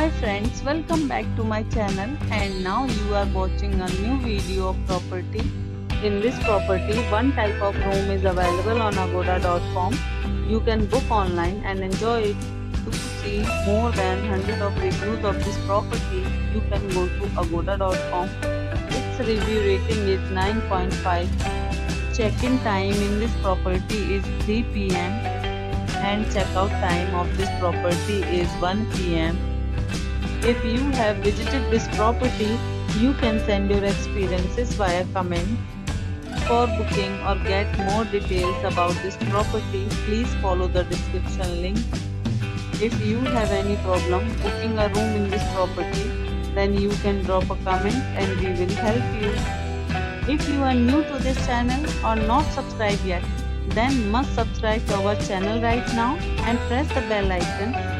Hi friends, welcome back to my channel and now you are watching a new video of property. In this property, one type of room is available on agoda.com. You can book online and enjoy it. To see more than 100 of reviews of this property, you can go to agoda.com. Its review rating is 9.5. Check-in time in this property is 3 pm and checkout time of this property is 1 pm. If you have visited this property, you can send your experiences via comment. For booking or get more details about this property, please follow the description link. If you have any problem booking a room in this property, then you can drop a comment and we will help you. If you are new to this channel or not subscribed yet, then must subscribe to our channel right now and press the bell icon